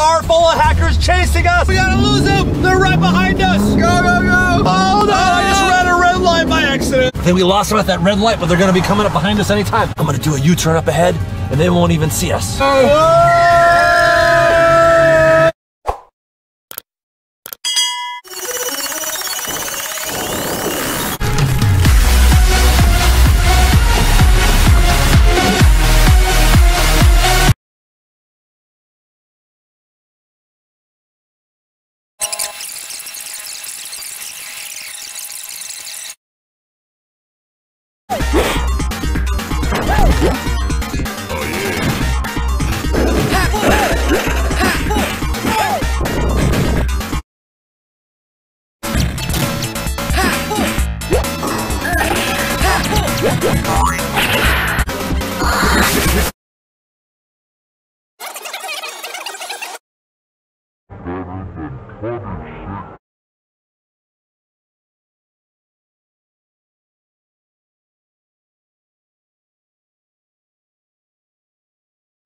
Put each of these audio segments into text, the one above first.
car full of hackers chasing us. We gotta lose them. They're right behind us. Go, go, go. Oh no, I just ran a red light by accident. I think we lost them at that red light, but they're gonna be coming up behind us anytime. I'm gonna do a U-turn up ahead, and they won't even see us. Oh.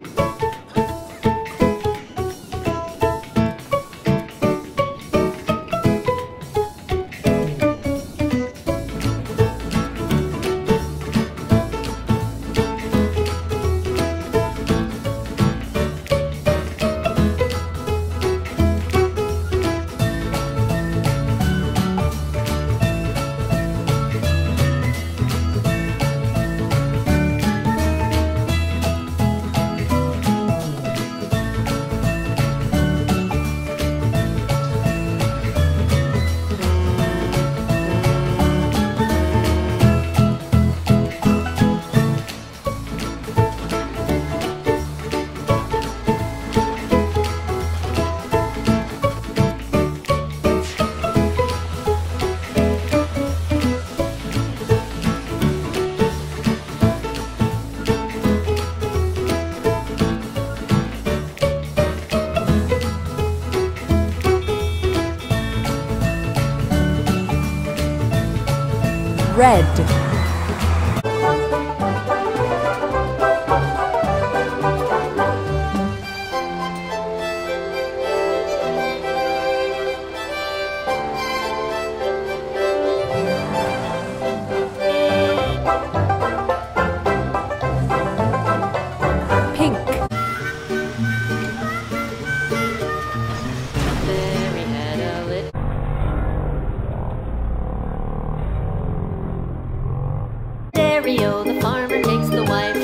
you Red. The farmer takes the wife.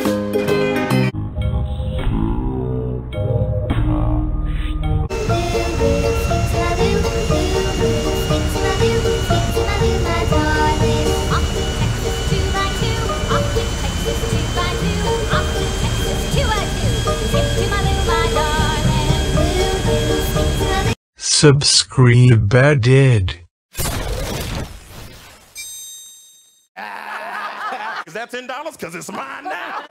Subscribe did. Is that ten dollars? Cause it's mine now.